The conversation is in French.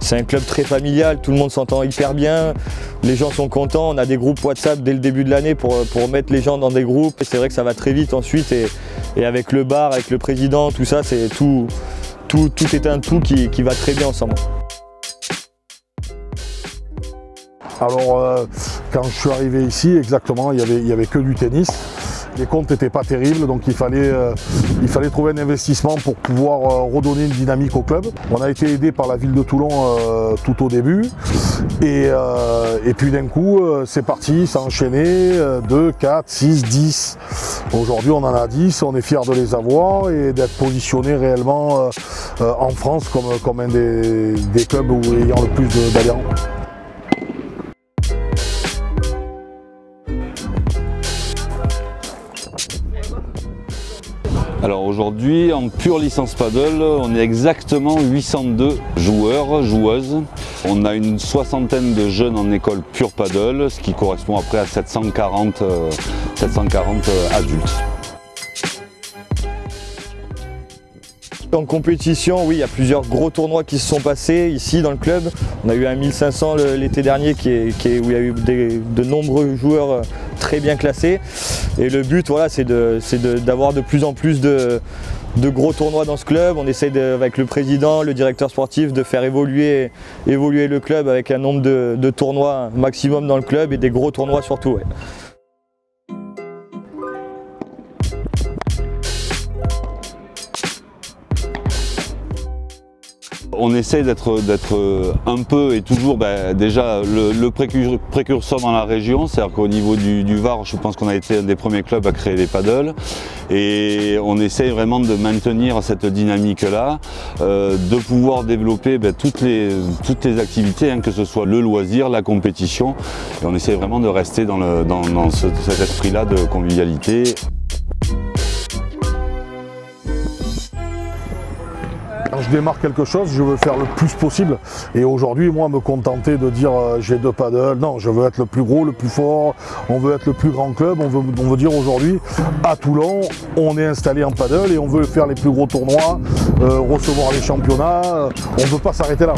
C'est un club très familial, tout le monde s'entend hyper bien, les gens sont contents, on a des groupes WhatsApp dès le début de l'année pour, pour mettre les gens dans des groupes. C'est vrai que ça va très vite ensuite et, et avec le bar, avec le président, tout ça, c'est tout, tout, tout est un tout qui, qui va très bien ensemble. Alors, euh, quand je suis arrivé ici, exactement, il n'y avait, avait que du tennis. Les comptes n'étaient pas terribles, donc il fallait, euh, trouver un investissement pour pouvoir euh, redonner une dynamique au club. On a été aidé par la ville de Toulon euh, tout au début. Et, puis d'un coup, c'est parti, ça a enchaîné, euh, 2, 4, 6, 10. Aujourd'hui, on en a 10, on est fiers de les avoir et d'être positionné réellement en France comme, un des, clubs où, ayant le plus d'adhérents. Alors aujourd'hui, en pure licence paddle, on est exactement 802 joueurs, joueuses. On a une soixantaine de jeunes en école pure paddle, ce qui correspond après à 740, euh, 740 euh, adultes. En compétition, oui, il y a plusieurs gros tournois qui se sont passés ici dans le club. On a eu un 1500 le- l'été dernier qui est, où il y a eu de nombreux joueurs euh, très bien classés. Et le but, c'est d'avoir de, plus en plus de, gros tournois dans ce club. On essaye de- avec le président, le directeur sportif, de faire évoluer, le club avec un nombre de, tournois maximum dans le club et des gros tournois surtout. On essaie d'être euh, un peu et toujours ben, déjà le, le précur- précurseur dans la région, c'est-à-dire qu'au niveau du, Var, je pense qu'on a été un des premiers clubs à créer les paddles. Et on essaye vraiment de maintenir cette dynamique-là, euh, de pouvoir développer ben, toutes, les, toutes les activités, hein, que ce soit le loisir, la compétition, et on essaie vraiment de rester dans, cet esprit-là de convivialité. Quand je démarre quelque chose, je veux faire le plus possible. Et aujourd'hui, moi, me contenter de dire euh, j'ai deux paddles, non, je veux être le plus gros, le plus fort, on veut être le plus grand club, on veut, dire aujourd'hui, à Toulon, on est installé en paddle et on veut faire les plus gros tournois, euh, recevoir les championnats, on ne veut pas s'arrêter là.